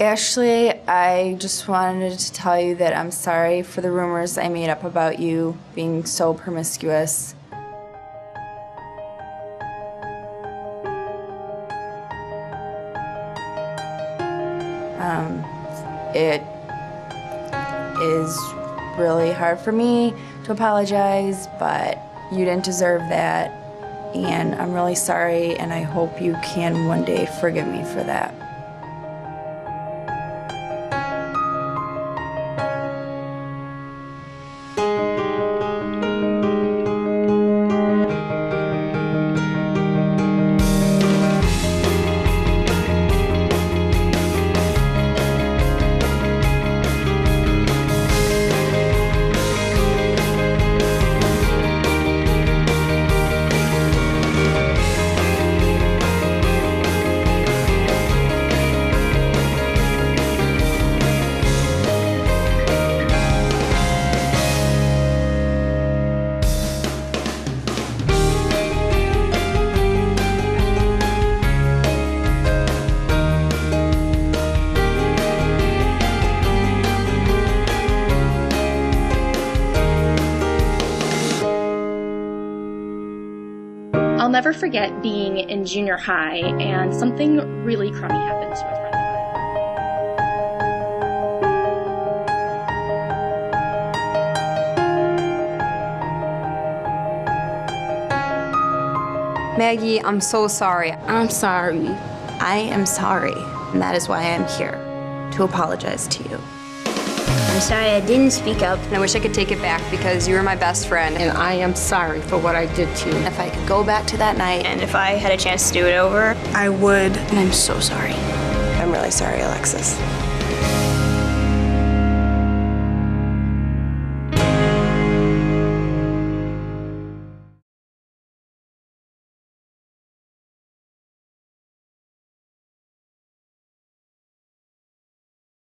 Ashley, I just wanted to tell you that I'm sorry for the rumors I made up about you being so promiscuous. Um, it is really hard for me to apologize, but you didn't deserve that. And I'm really sorry, and I hope you can one day forgive me for that. I'll never forget being in junior high and something really crummy happened to a friend of mine. Maggie, I'm so sorry. I'm sorry. I am sorry, and that is why I'm here to apologize to you. I'm sorry I didn't speak up. And I wish I could take it back because you were my best friend. And I am sorry for what I did to you. If I could go back to that night, And if I had a chance to do it over, I would. and I'm so sorry. I'm really sorry, Alexis.